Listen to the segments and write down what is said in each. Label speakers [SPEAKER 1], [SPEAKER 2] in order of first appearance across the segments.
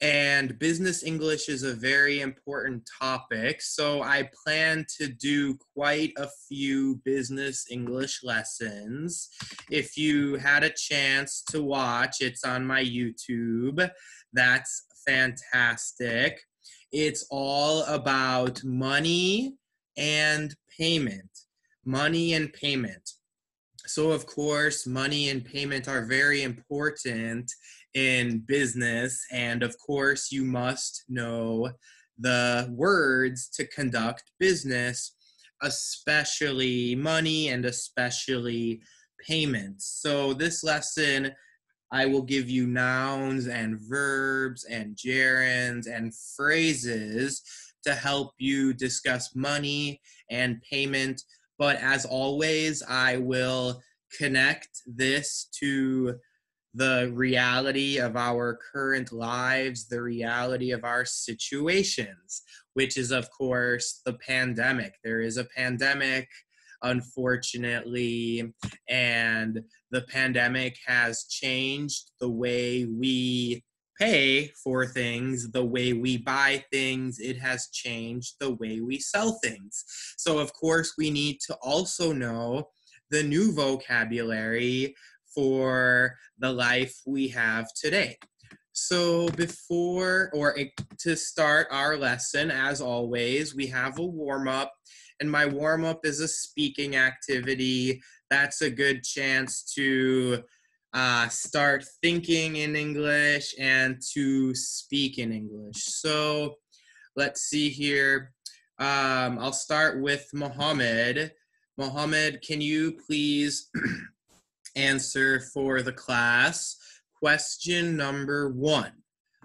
[SPEAKER 1] and business English is a very important topic. So I plan to do quite a few business English lessons. If you had a chance to watch, it's on my YouTube. That's fantastic. It's all about money and payment. Money and payment. So, of course, money and payment are very important in business. And of course, you must know the words to conduct business, especially money and especially payments. So, this lesson, I will give you nouns and verbs and gerunds and phrases to help you discuss money and payment. But as always, I will connect this to the reality of our current lives, the reality of our situations, which is, of course, the pandemic. There is a pandemic, unfortunately, and the pandemic has changed the way we pay for things, the way we buy things. It has changed the way we sell things. So, of course, we need to also know the new vocabulary for the life we have today. So, before or to start our lesson, as always, we have a warm up, and my warm up is a speaking activity. That's a good chance to uh, start thinking in English and to speak in English. So, let's see here. Um, I'll start with Mohammed. Mohammed, can you please answer for the class. Question number one.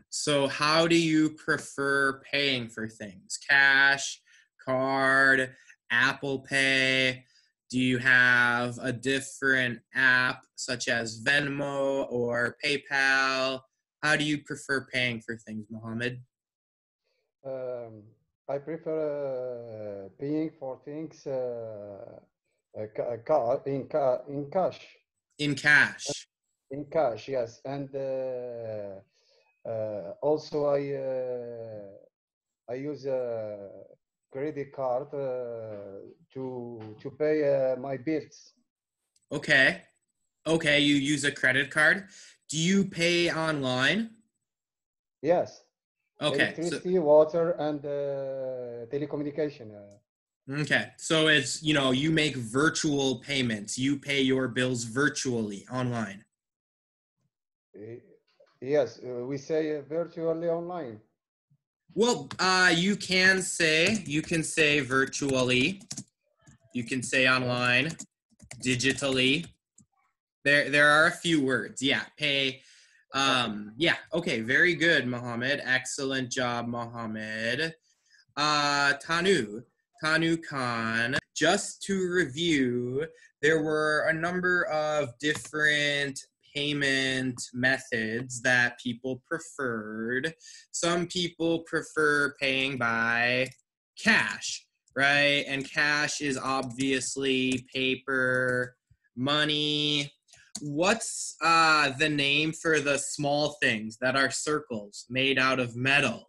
[SPEAKER 1] So, how do you prefer paying for things? Cash, card, Apple Pay? Do you have a different app such as Venmo or PayPal? How do you prefer paying for things, Mohammed?
[SPEAKER 2] Um, I prefer uh, paying for things uh, uh, in, in cash
[SPEAKER 1] in cash.
[SPEAKER 2] In cash yes. And uh, uh, also i uh, i use a credit card uh, to to pay uh, my bills.
[SPEAKER 1] Okay. Okay you use a credit card. Do you pay online?
[SPEAKER 2] Yes.
[SPEAKER 1] Okay
[SPEAKER 2] electricity so, water and uh, telecommunication
[SPEAKER 1] Okay. So it's, you know, you make virtual payments. You pay your bills virtually online.
[SPEAKER 2] Yes, uh, we say virtually online.
[SPEAKER 1] Well, uh, you can say, you can say virtually. You can say online, digitally. There, there are a few words. Yeah, pay. Um, yeah, okay, very good, Mohammed. Excellent job, Mohammed. Uh, Tanu, Khan. Just to review, there were a number of different payment methods that people preferred. Some people prefer paying by cash, right? And cash is obviously paper, money. What's uh, the name for the small things that are circles made out of metal?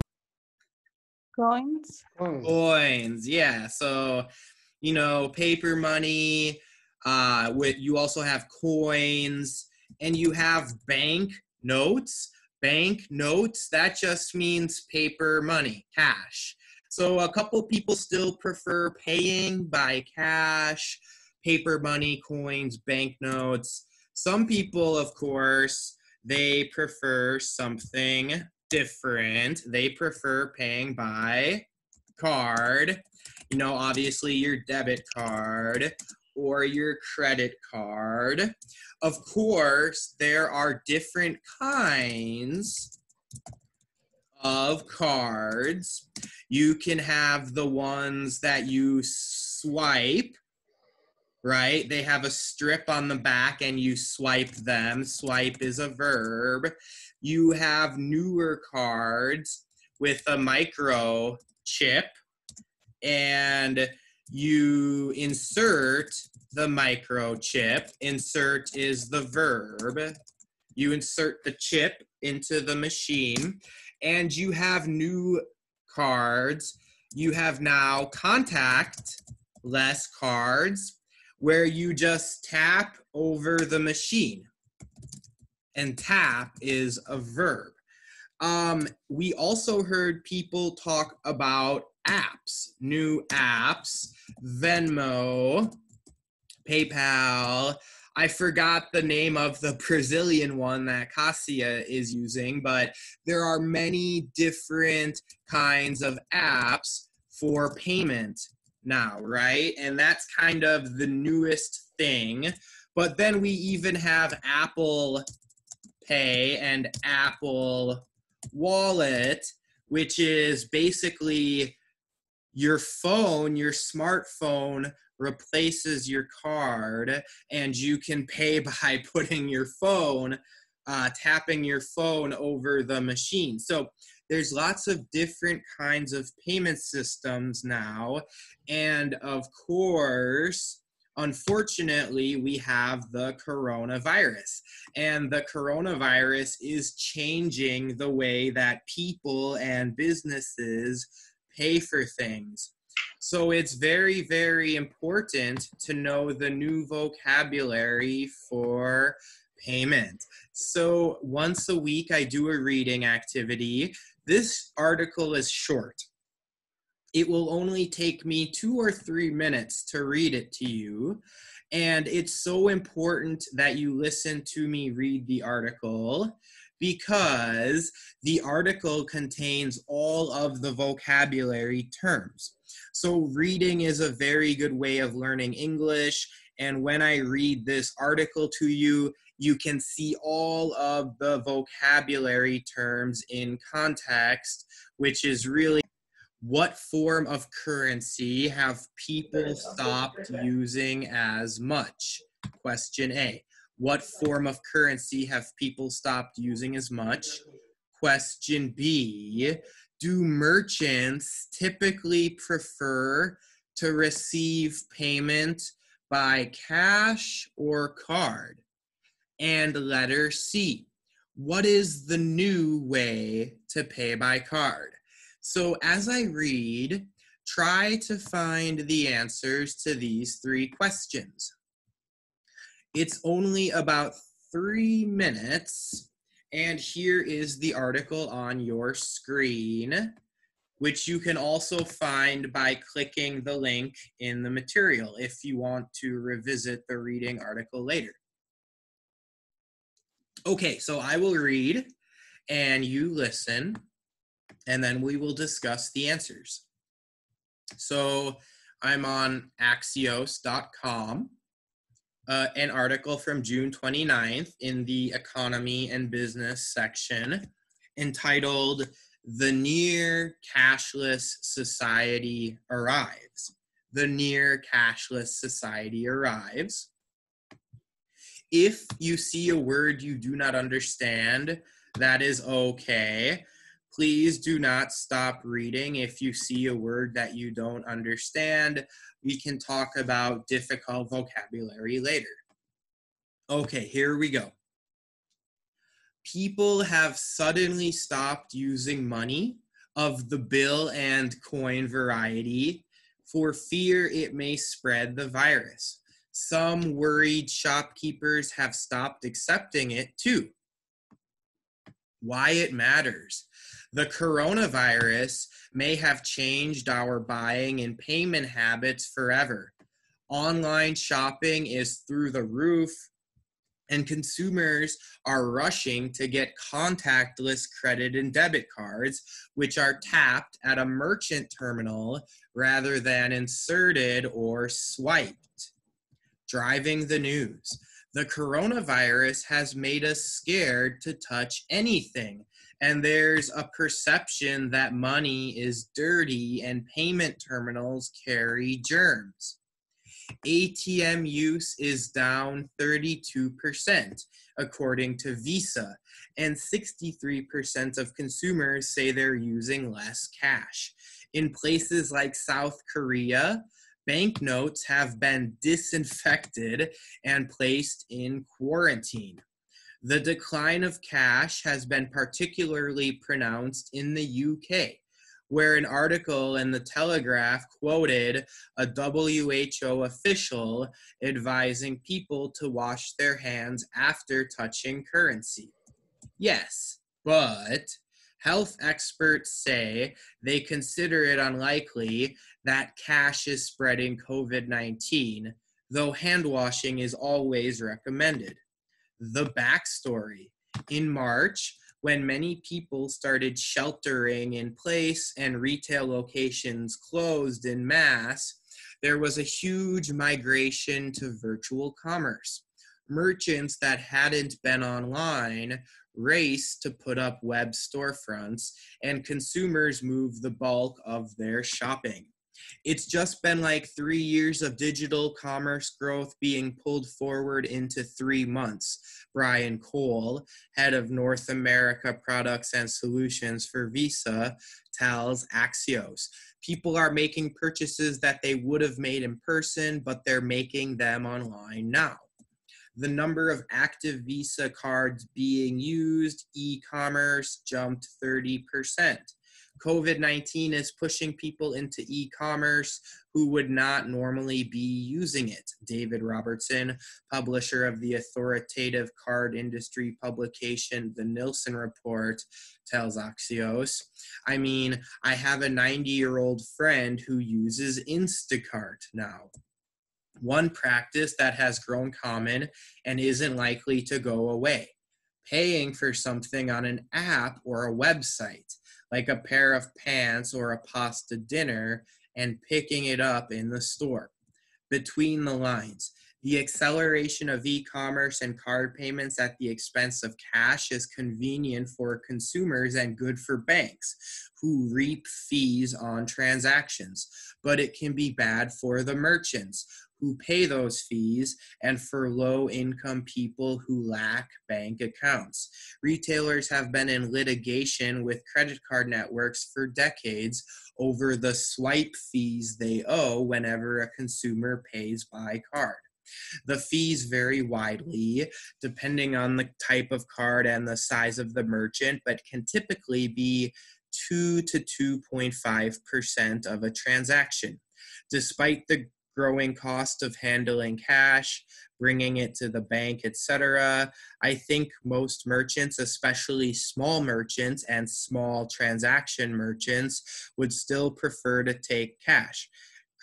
[SPEAKER 3] Coins.
[SPEAKER 1] Coins, yeah. So, you know, paper money. Uh, with you also have coins, and you have bank notes. Bank notes. That just means paper money, cash. So a couple people still prefer paying by cash, paper money, coins, bank notes. Some people, of course, they prefer something different. They prefer paying by card, you know, obviously your debit card or your credit card. Of course, there are different kinds of cards. You can have the ones that you swipe, right? They have a strip on the back and you swipe them. Swipe is a verb you have newer cards with a micro chip and you insert the microchip. Insert is the verb. You insert the chip into the machine, and you have new cards. You have now contact less cards where you just tap over the machine. And tap is a verb. Um, we also heard people talk about apps, new apps, Venmo, PayPal. I forgot the name of the Brazilian one that Cassia is using, but there are many different kinds of apps for payment now, right? And that's kind of the newest thing. But then we even have Apple Pay and Apple Wallet, which is basically your phone, your smartphone replaces your card, and you can pay by putting your phone, uh, tapping your phone over the machine. So there's lots of different kinds of payment systems now. And of course, unfortunately, we have the coronavirus. And the coronavirus is changing the way that people and businesses pay for things. So it's very, very important to know the new vocabulary for payment. So once a week, I do a reading activity. This article is short. It will only take me two or three minutes to read it to you. And it's so important that you listen to me read the article because the article contains all of the vocabulary terms. So, reading is a very good way of learning English. And when I read this article to you, you can see all of the vocabulary terms in context, which is really what form of currency have people stopped using as much? Question A. What form of currency have people stopped using as much? Question B. Do merchants typically prefer to receive payment by cash or card? And letter C. What is the new way to pay by card? So as I read, try to find the answers to these three questions. It's only about three minutes, and here is the article on your screen, which you can also find by clicking the link in the material if you want to revisit the reading article later. Okay, so I will read and you listen, and then we will discuss the answers. So I'm on axios.com, uh, an article from June 29th in the economy and business section entitled The Near Cashless Society Arrives. The Near Cashless Society Arrives. If you see a word you do not understand, that is okay. Please do not stop reading if you see a word that you don't understand. We can talk about difficult vocabulary later. Okay, here we go. People have suddenly stopped using money of the bill and coin variety for fear it may spread the virus. Some worried shopkeepers have stopped accepting it too. Why it matters. The coronavirus may have changed our buying and payment habits forever. Online shopping is through the roof, and consumers are rushing to get contactless credit and debit cards, which are tapped at a merchant terminal rather than inserted or swiped driving the news. The coronavirus has made us scared to touch anything. And there's a perception that money is dirty and payment terminals carry germs. ATM use is down 32%, according to Visa, and 63% of consumers say they're using less cash. In places like South Korea, banknotes have been disinfected and placed in quarantine. The decline of cash has been particularly pronounced in the UK, where an article in the Telegraph quoted a WHO official advising people to wash their hands after touching currency. Yes, but health experts say they consider it unlikely that cash is spreading COVID 19, though hand washing is always recommended. The backstory in March, when many people started sheltering in place and retail locations closed in mass, there was a huge migration to virtual commerce. Merchants that hadn't been online raced to put up web storefronts, and consumers moved the bulk of their shopping. It's just been like three years of digital commerce growth being pulled forward into three months. Brian Cole, head of North America products and solutions for Visa, tells Axios. People are making purchases that they would have made in person, but they're making them online now the number of active Visa cards being used, e commerce jumped 30%. COVID 19 is pushing people into e commerce who would not normally be using it. David Robertson, publisher of the authoritative card industry publication, The Nilson Report, tells Axios. I mean, I have a 90 year old friend who uses Instacart now. One practice that has grown common and isn't likely to go away paying for something on an app or a website like a pair of pants or a pasta dinner, and picking it up in the store. Between the lines, the acceleration of e commerce and card payments at the expense of cash is convenient for consumers and good for banks who reap fees on transactions, but it can be bad for the merchants who pay those fees and for low income people who lack bank accounts. Retailers have been in litigation with credit card networks for decades over the swipe fees they owe whenever a consumer pays by card. The fees vary widely depending on the type of card and the size of the merchant, but can typically be 2 to 2.5% of a transaction. Despite the growing cost of handling cash, bringing it to the bank, etc. I think most merchants, especially small merchants and small transaction merchants, would still prefer to take cash.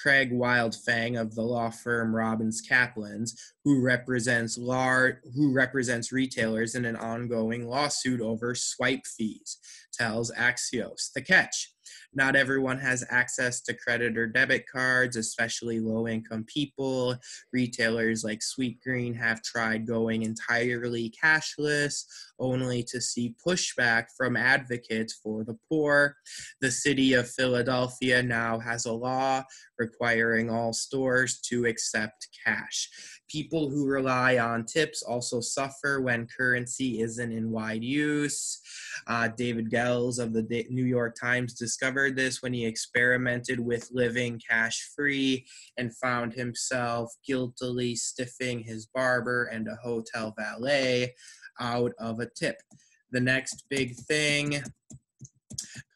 [SPEAKER 1] Craig Wildfang of the law firm Robins Kaplans, who represents lar- who represents retailers in an ongoing lawsuit over swipe fees, tells Axios. The catch not everyone has access to credit or debit cards, especially low income people. Retailers like Sweetgreen have tried going entirely cashless, only to see pushback from advocates for the poor. The city of Philadelphia now has a law requiring all stores to accept cash. People who rely on tips also suffer when currency isn't in wide use. Uh, David Gelles of the New York Times discovered this when he experimented with living cash free and found himself guiltily stiffing his barber and a hotel valet out of a tip. The next big thing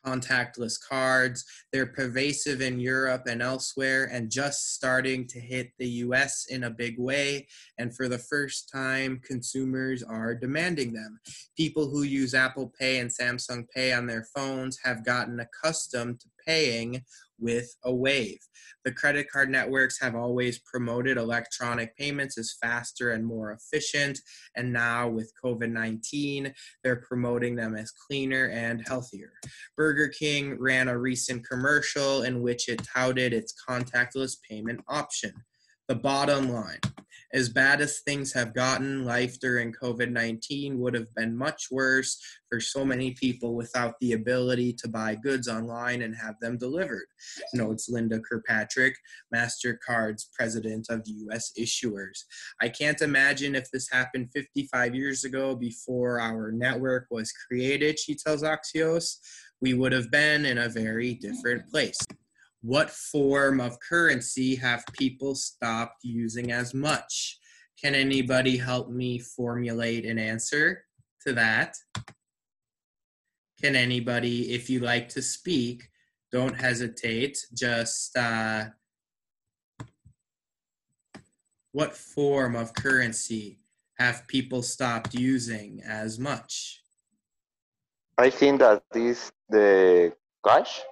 [SPEAKER 1] contactless cards. They're pervasive in Europe and elsewhere and just starting to hit the US in a big way. And for the first time, consumers are demanding them. People who use Apple Pay and Samsung Pay on their phones have gotten accustomed to paying with a wave. The credit card networks have always promoted electronic payments as faster and more efficient, and now with COVID 19, they're promoting them as cleaner and healthier. Burger King ran a recent commercial in which it touted its contactless payment option. The bottom line as bad as things have gotten, life during COVID 19 would have been much worse for so many people without the ability to buy goods online and have them delivered, notes Linda Kirkpatrick, MasterCard's president of US issuers. I can't imagine if this happened 55 years ago before our network was created, she tells Axios, we would have been in a very different place what form of currency have people stopped using as much? Can anybody help me formulate an answer to that? Can anybody, if you like to speak, don't hesitate. Just uh, what form of currency have people stopped using as much?
[SPEAKER 4] I think that is the cash.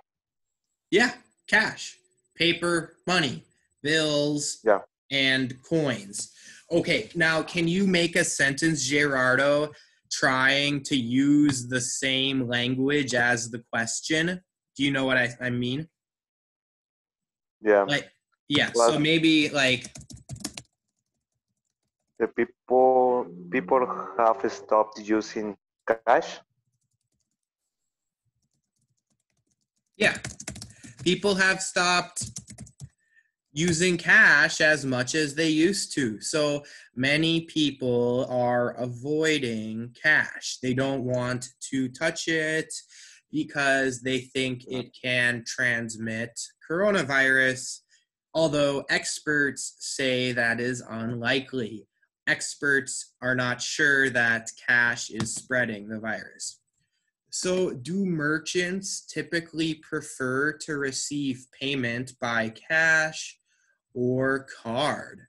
[SPEAKER 1] Yeah, cash, paper, money, bills,
[SPEAKER 4] Yeah.
[SPEAKER 1] and coins. Okay, now can you make a sentence, Gerardo, trying to use the same language as the question? Do you know what I, I mean?
[SPEAKER 4] Yeah.
[SPEAKER 1] Like, yeah, so maybe like,
[SPEAKER 4] The people people have stopped using cash.
[SPEAKER 1] yeah, people have stopped using cash as much as they used to. So many people are avoiding cash. They don't want to touch it because they think it can transmit coronavirus, although experts say that is unlikely. Experts are not sure that cash is spreading the virus. So, do merchants typically prefer to receive payment by cash or card?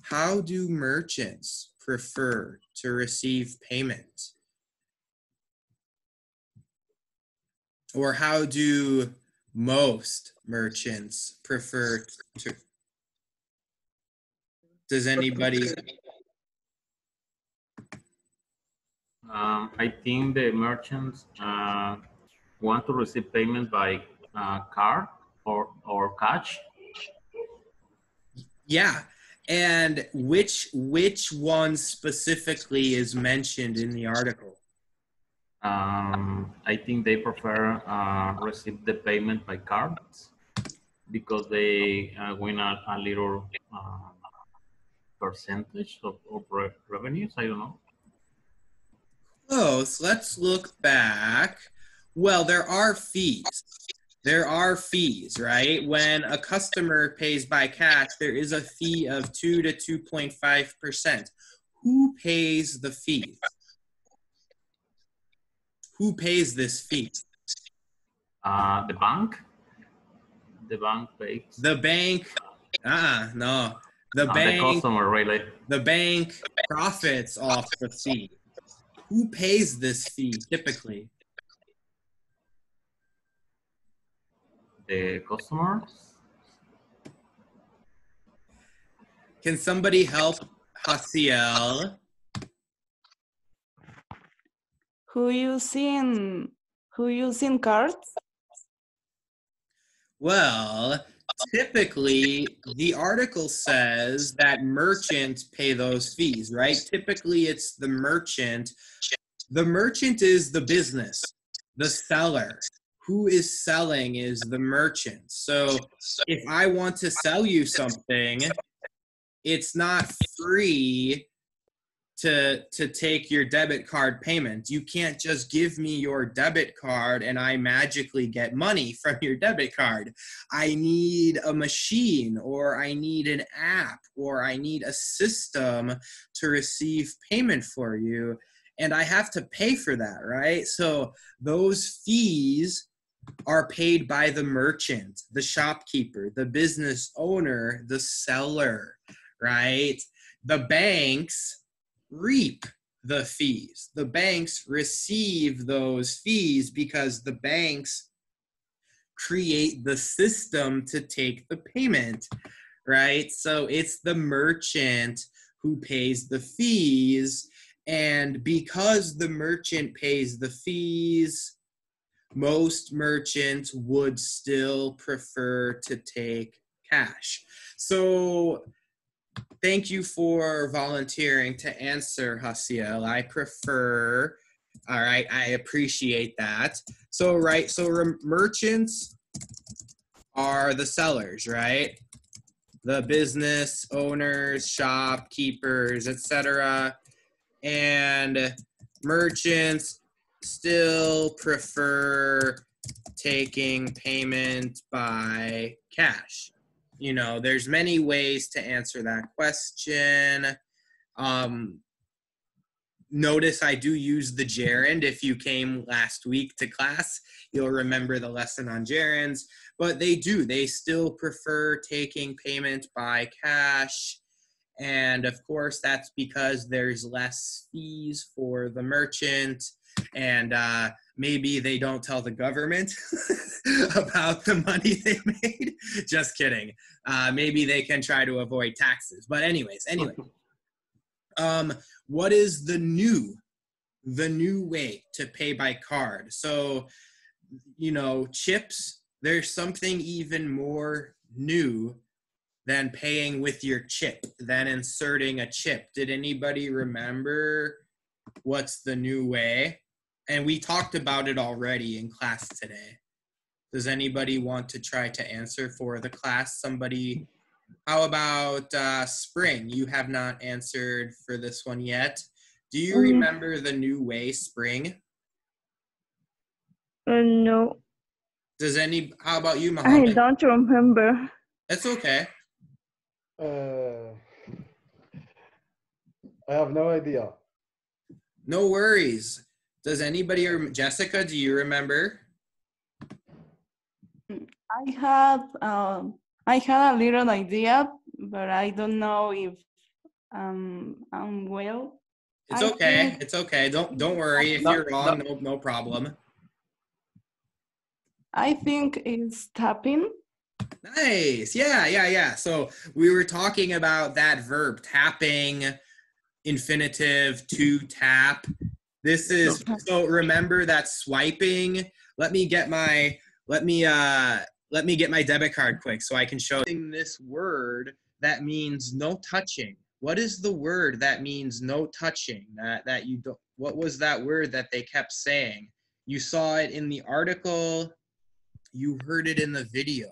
[SPEAKER 1] How do merchants prefer to receive payment? Or how do most merchants prefer to? Does anybody?
[SPEAKER 5] Um, I think the merchants uh, want to receive payment by uh, card or, or cash.
[SPEAKER 1] Yeah. And which which one specifically is mentioned in the article?
[SPEAKER 5] Um, I think they prefer uh, receive the payment by cards because they uh, win a, a little uh, percentage of, of re- revenues. I don't know.
[SPEAKER 1] Close. Let's look back. Well, there are fees. There are fees, right? When a customer pays by cash, there is a fee of 2 to 2.5%. Who pays the fee? Who pays this fee?
[SPEAKER 5] Uh, the bank, the bank pays.
[SPEAKER 1] The bank. Ah, no. The
[SPEAKER 5] uh, the customer really.
[SPEAKER 1] The bank profits off the fee. Who pays this fee typically?
[SPEAKER 5] The customer.
[SPEAKER 1] Can somebody help Hasiel?
[SPEAKER 3] Who using who using cards?
[SPEAKER 1] Well, typically the article says that merchants pay those fees, right? Typically it's the merchant. The merchant is the business, the seller. Who is selling is the merchant. So if I want to sell you something, it's not free to to take your debit card payment. You can't just give me your debit card and I magically get money from your debit card. I need a machine or I need an app or I need a system to receive payment for you and I have to pay for that, right? So those fees are paid by the merchant, the shopkeeper, the business owner, the seller, right? The banks reap the fees. The banks receive those fees because the banks create the system to take the payment, right? So it's the merchant who pays the fees. And because the merchant pays the fees, most merchants would still prefer to take cash. So thank you for volunteering to answer, Hasiel. I prefer, all right, I appreciate that. So, right, so merchants are the sellers, right? The business owners, shopkeepers, etc. And merchants still prefer taking payment by cash you know there's many ways to answer that question Um, notice I do use the gerund. If you came last week to class, you'll remember the lesson on gerunds. But they do, they still prefer taking payment by cash. And of course, that's because there's less fees for the merchant. And uh, maybe they don't tell the government about the money they made. Just kidding. Uh, maybe they can try to avoid taxes. But, anyways, anyway. Um, what is the new the new way to pay by card so you know chips there's something even more new than paying with your chip than inserting a chip did anybody remember what's the new way and we talked about it already in class today does anybody want to try to answer for the class somebody how about uh, spring? You have not answered for this one yet. Do you
[SPEAKER 6] Mm.
[SPEAKER 1] remember the new way, spring?
[SPEAKER 6] Uh, no,
[SPEAKER 1] Does any? How about you,
[SPEAKER 6] I don't remember.
[SPEAKER 1] That's okay.
[SPEAKER 2] Uh, I have no idea.
[SPEAKER 1] No worries. Does anybody or Jessica? Do you remember?
[SPEAKER 3] I have um, I had a little idea, but I don't know if um, I'm well.
[SPEAKER 1] It's okay.
[SPEAKER 3] think-
[SPEAKER 1] It's okay. Don't don't worry. If
[SPEAKER 5] No,
[SPEAKER 1] you're wrong, no no problem.
[SPEAKER 3] I think it's tapping.
[SPEAKER 1] Nice. Yeah, yeah, yeah. So we were talking about that verb tapping, infinitive to tap. This is so remember that swiping. Let me get my let me uh let me get my debit card quick so I can show this word that means no touching. What is the word that means no touching? That that you don't what was that word that they kept saying? You saw it in the article, you heard it in the video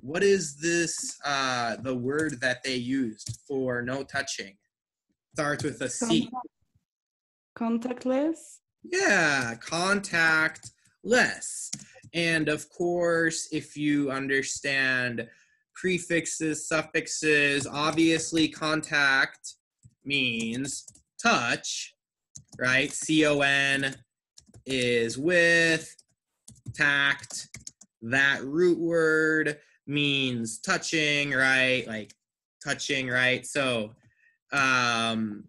[SPEAKER 1] what is this uh the word that they used for no touching starts with a c
[SPEAKER 3] Contact- Contactless.
[SPEAKER 1] yeah contactless. And of course if you understand prefixes suffixes obviously contact means touch right? C-o-n is with tact that root word means touching right? Like touching right? So um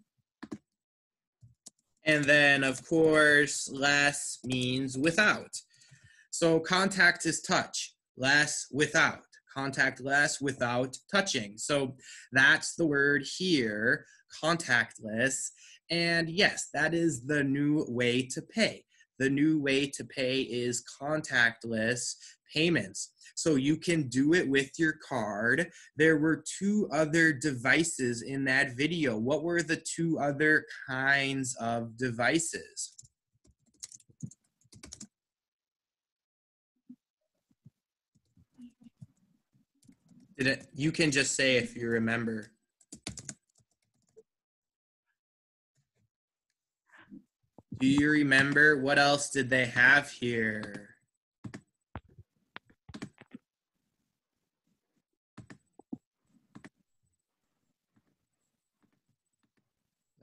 [SPEAKER 1] and then of course less means without. So contact is touch less without. Contact less without touching. So that's the word here contactless. And yes that is the new way to pay. The new way to pay is contactless payments. So you can do it with your card. There were two other devices in that video. What were the two other kinds of devices? It, you can just say if you remember. Do you remember what else did they have here?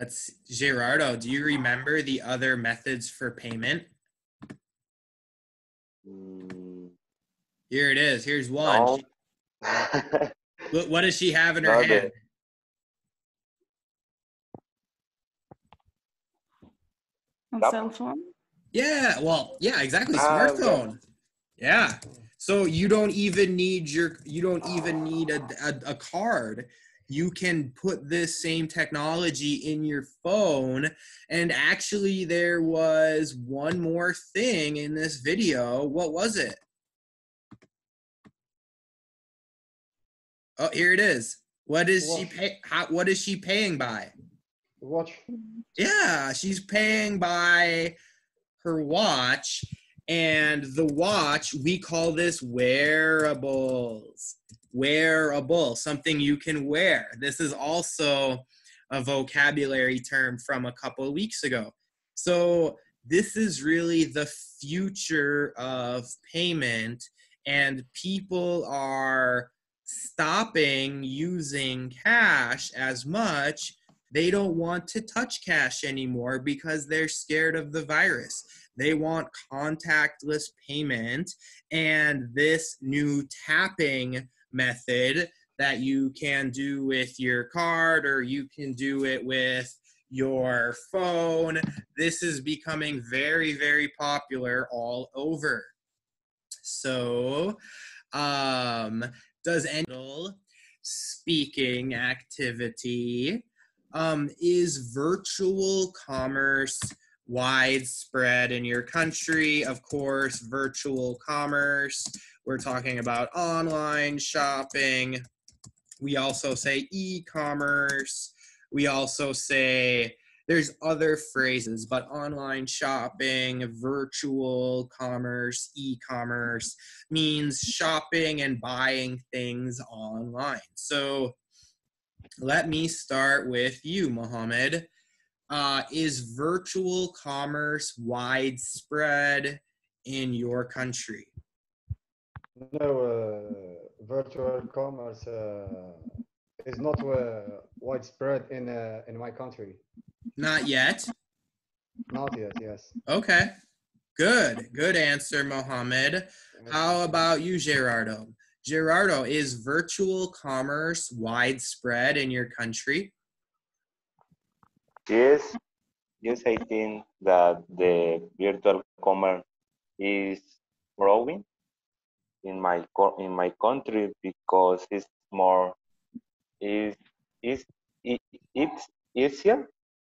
[SPEAKER 1] Let's Gerardo, do you remember the other methods for payment?
[SPEAKER 4] Mm,
[SPEAKER 1] Here it is. Here's one.
[SPEAKER 4] no.
[SPEAKER 1] What, what does she have in her
[SPEAKER 4] Not
[SPEAKER 1] hand?
[SPEAKER 4] it.
[SPEAKER 3] On cell phone.
[SPEAKER 1] Yeah, well, yeah, exactly.
[SPEAKER 4] Ah, okay.
[SPEAKER 1] Smartphone. Yeah. So you don't even need your you don't even need a, a, a card. You can put this same technology in your phone. And actually, there was one more thing in this video. What was it? Oh, here it is. What is she pay? How, what is she paying by?
[SPEAKER 2] Watch.
[SPEAKER 1] Yeah, she's paying by her watch. And the watch, we call this wearables. Wearable, something you can wear. This is also a vocabulary term from a couple weeks ago. So, this is really the future of payment, and people are stopping using cash as much They don't want to touch cash anymore because they're scared of the virus. They want contactless payment and this new tapping method that you can do with your card or you can do it with your phone. This is becoming very, very popular all over. So, um, does any speaking activity um, is virtual commerce widespread in your country? Of course, virtual commerce. We're talking about online shopping. We also say e commerce. We also say there's other phrases, but online shopping, virtual commerce, e commerce means shopping and buying things online. So let me start with you, Mohammed. Uh, is virtual commerce widespread in your country?
[SPEAKER 2] No, uh, virtual commerce uh, is not uh, widespread in uh, in my country.
[SPEAKER 1] Not yet.
[SPEAKER 2] Not yet. Yes.
[SPEAKER 1] Okay. Good. Good answer, Mohammed. How about you, Gerardo? Gerardo, is virtual commerce widespread in your country?
[SPEAKER 4] Yes, yes, I think that the virtual commerce is growing in my in my country because it's more is is it, it's easier